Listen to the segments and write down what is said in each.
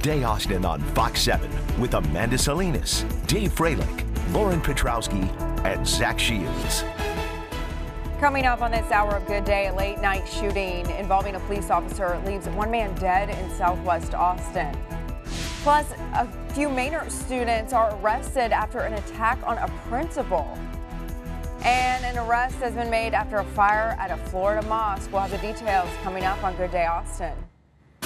Day Austin on Fox 7 with Amanda Salinas, Dave Froehlich, Lauren Petrowski, and Zach Shields. Coming up on this hour of Good Day, a late night shooting involving a police officer leaves one man dead in southwest Austin. Plus, a few Manor students are arrested after an attack on a principal. And an arrest has been made after a fire at a Florida mosque. We'll have the details coming up on Good Day Austin.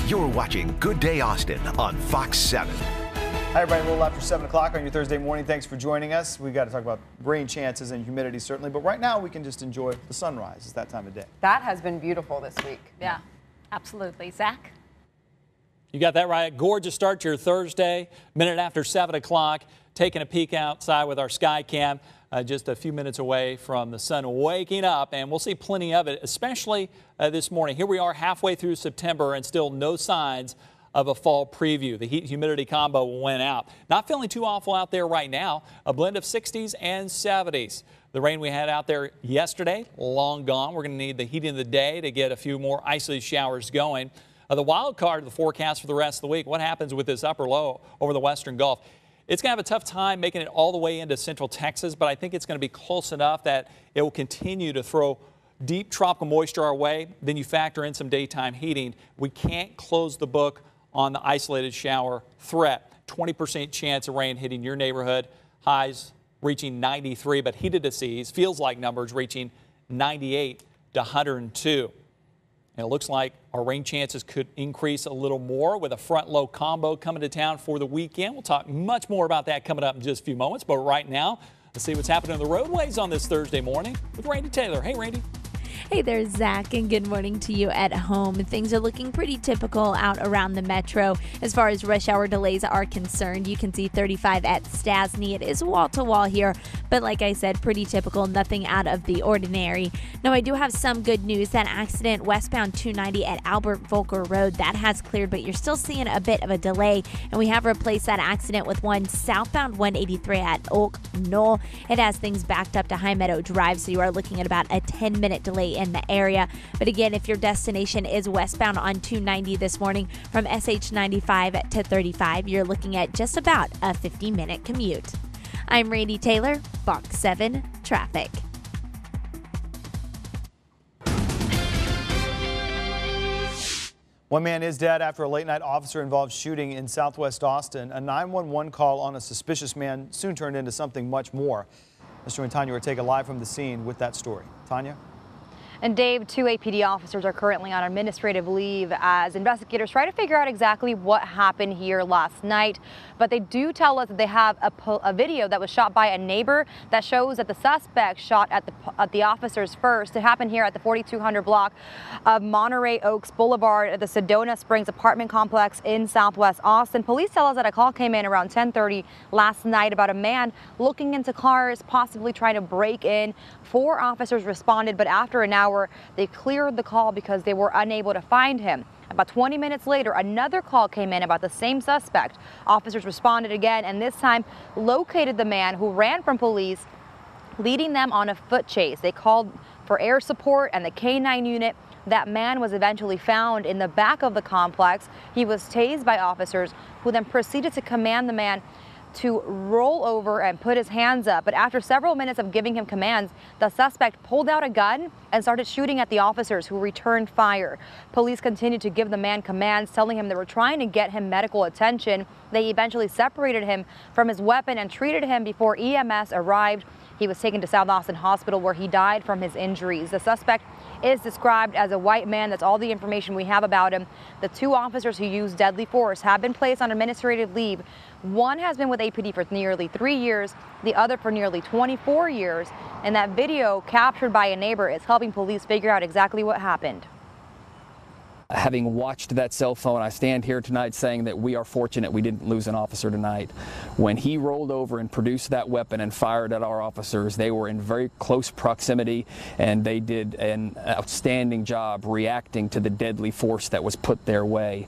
You're watching Good Day Austin on Fox 7. Hi, everybody. A little after 7 o'clock on your Thursday morning. Thanks for joining us. We've got to talk about rain chances and humidity, certainly. But right now, we can just enjoy the sunrise. It's that time of day. That has been beautiful this week. Yeah, absolutely. Zach? You got that right. Gorgeous start to your Thursday, minute after 7 o'clock. Taking a peek outside with our sky cam uh, just a few minutes away from the sun waking up, and we'll see plenty of it, especially uh, this morning. Here we are halfway through September and still no signs of a fall preview. The heat humidity combo went out. Not feeling too awful out there right now. A blend of 60s and 70s. The rain we had out there yesterday, long gone. We're going to need the heat in the day to get a few more isolated showers going. Uh, the wild card of the forecast for the rest of the week, what happens with this upper low over the western Gulf? It's going to have a tough time making it all the way into central Texas, but I think it's going to be close enough that it will continue to throw deep tropical moisture our way. Then you factor in some daytime heating. We can't close the book on the isolated shower threat. 20% chance of rain hitting your neighborhood. Highs reaching 93, but heated to seas feels like numbers reaching 98 to 102. And it looks like our rain chances could increase a little more with a front low combo coming to town for the weekend. We'll talk much more about that coming up in just a few moments. But right now, let's see what's happening on the roadways on this Thursday morning with Randy Taylor. Hey, Randy. Hey there, Zach, and good morning to you at home. Things are looking pretty typical out around the metro. As far as rush hour delays are concerned, you can see 35 at Stassney. It is wall to wall here, but like I said, pretty typical, nothing out of the ordinary. Now, I do have some good news. That accident westbound 290 at Albert Volker Road, that has cleared, but you're still seeing a bit of a delay, and we have replaced that accident with one southbound 183 at Oak Knoll. It has things backed up to Hymeadow Drive, so you are looking at about a 10 minute delay in the area. But again, if your destination is westbound on 290 this morning from SH 95 to 35, you're looking at just about a 50 minute commute. I'm Randy Taylor, Fox 7 Traffic. One man is dead after a late night officer involved shooting in southwest Austin. A 911 call on a suspicious man soon turned into something much more. Mr. and Tanya will take a live from the scene with that story. Tanya? And Dave, two APD officers are currently on administrative leave as investigators try to figure out exactly what happened here last night. But they do tell us that they have a, a video that was shot by a neighbor that shows that the suspect shot at the, at the officers first. It happened here at the 4200 block of Monterey Oaks Boulevard at the Sedona Springs apartment complex in Southwest Austin. Police tell us that a call came in around 1030 last night about a man looking into cars, possibly trying to break in. Four officers responded, but after an hour, hour, they cleared the call because they were unable to find him. About 20 minutes later, another call came in about the same suspect. Officers responded again and this time located the man who ran from police, leading them on a foot chase. They called for air support and the K9 unit. That man was eventually found in the back of the complex. He was tased by officers who then proceeded to command the man to roll over and put his hands up. But after several minutes of giving him commands, the suspect pulled out a gun and started shooting at the officers who returned fire. Police continued to give the man commands, telling him they were trying to get him medical attention. They eventually separated him from his weapon and treated him before EMS arrived. He was taken to South Austin Hospital where he died from his injuries. The suspect is described as a white man. That's all the information we have about him. The two officers who used deadly force have been placed on administrative leave. One has been with APD for nearly three years, the other for nearly 24 years. And that video captured by a neighbor is helping police figure out exactly what happened having watched that cell phone, I stand here tonight saying that we are fortunate we didn't lose an officer tonight. When he rolled over and produced that weapon and fired at our officers, they were in very close proximity and they did an outstanding job reacting to the deadly force that was put their way.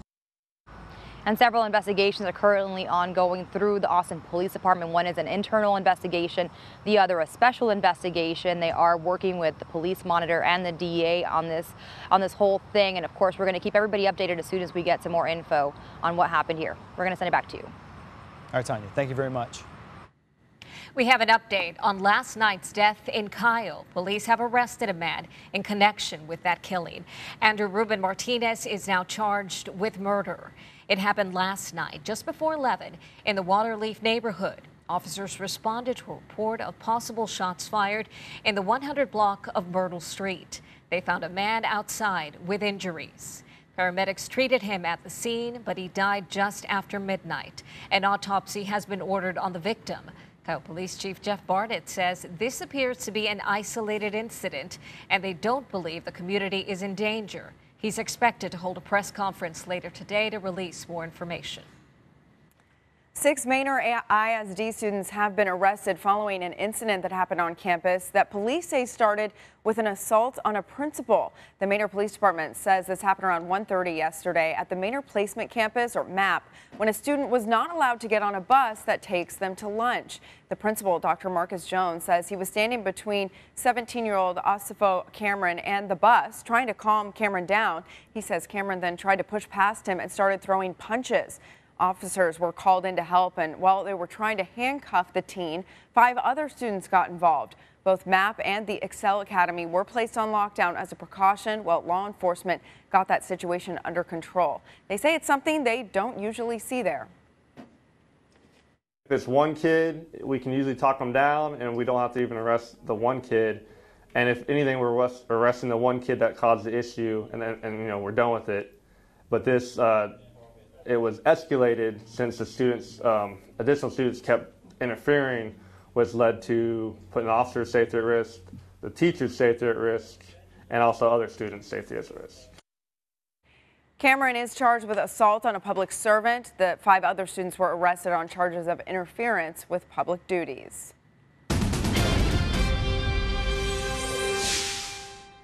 And several investigations are currently ongoing through the Austin Police Department. One is an internal investigation, the other a special investigation. They are working with the police monitor and the DA on this on this whole thing. And of course, we're going to keep everybody updated as soon as we get some more info on what happened here. We're going to send it back to you. All right, Tanya, thank you very much. We have an update on last night's death in Kyle. Police have arrested a man in connection with that killing. Andrew Ruben Martinez is now charged with murder. It happened last night, just before 11, in the Waterleaf neighborhood. Officers responded to a report of possible shots fired in the 100 block of Myrtle Street. They found a man outside with injuries. Paramedics treated him at the scene, but he died just after midnight. An autopsy has been ordered on the victim. Kyle Police Chief Jeff Barnett says this appears to be an isolated incident and they don't believe the community is in danger. He's expected to hold a press conference later today to release more information. Six Manor ISD students have been arrested following an incident that happened on campus that police say started with an assault on a principal. The Manor Police Department says this happened around 1.30 yesterday at the Manor Placement Campus, or MAP, when a student was not allowed to get on a bus that takes them to lunch. The principal, Dr. Marcus Jones, says he was standing between 17-year-old Osifo Cameron and the bus, trying to calm Cameron down. He says Cameron then tried to push past him and started throwing punches. Officers were called in to help, and while they were trying to handcuff the teen, five other students got involved. Both MAP and the Excel Academy were placed on lockdown as a precaution while law enforcement got that situation under control. They say it's something they don't usually see there. If it's one kid, we can usually talk them down and we don't have to even arrest the one kid. And if anything, we're arresting the one kid that caused the issue and, then, and you know, we're done with it. But this, uh, it was escalated since the students, um, additional students kept interfering, which led to putting officers' safety at risk, the teachers' safety at risk, and also other students' safety at risk. Cameron is charged with assault on a public servant. The five other students were arrested on charges of interference with public duties.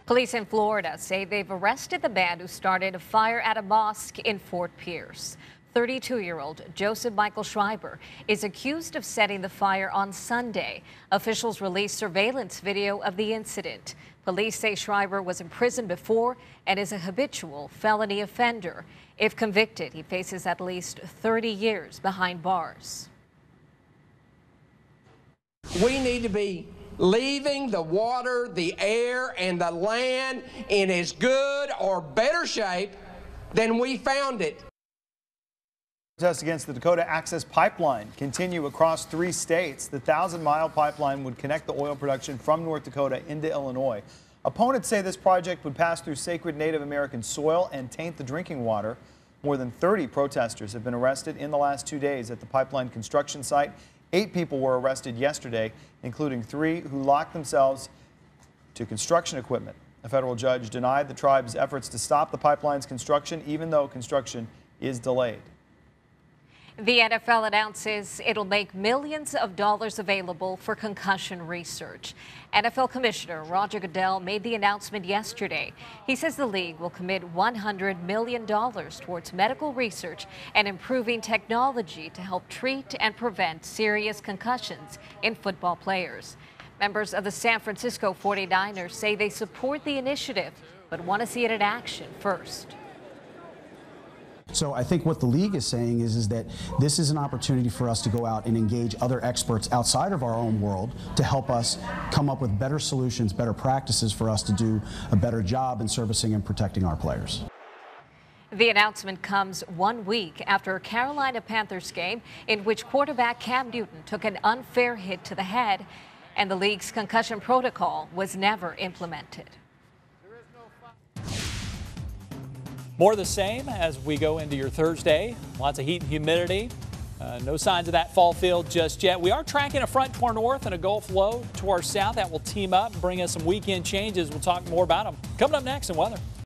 Police in Florida say they've arrested the man who started a fire at a mosque in Fort Pierce. 32 year old Joseph Michael Schreiber is accused of setting the fire on Sunday. Officials released surveillance video of the incident. Police say Schreiber was in prison before and is a habitual felony offender. If convicted, he faces at least 30 years behind bars. We need to be leaving the water, the air, and the land in as good or better shape than we found it. Protests against the Dakota Access Pipeline continue across three states. The thousand mile pipeline would connect the oil production from North Dakota into Illinois. Opponents say this project would pass through sacred Native American soil and taint the drinking water. More than 30 protesters have been arrested in the last two days at the pipeline construction site Eight people were arrested yesterday, including three who locked themselves to construction equipment. A federal judge denied the tribe's efforts to stop the pipeline's construction, even though construction is delayed. The NFL announces it'll make millions of dollars available for concussion research. NFL Commissioner Roger Goodell made the announcement yesterday. He says the league will commit $100 million towards medical research and improving technology to help treat and prevent serious concussions in football players. Members of the San Francisco 49ers say they support the initiative, but want to see it in action first. So I think what the league is saying is, is that this is an opportunity for us to go out and engage other experts outside of our own world to help us come up with better solutions, better practices for us to do a better job in servicing and protecting our players. The announcement comes one week after a Carolina Panthers game in which quarterback Cam Newton took an unfair hit to the head and the league's concussion protocol was never implemented. More the same as we go into your Thursday. Lots of heat and humidity. Uh, no signs of that fall field just yet. We are tracking a front to our north and a Gulf low to our south that will team up and bring us some weekend changes. We'll talk more about them coming up next in weather.